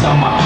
so much.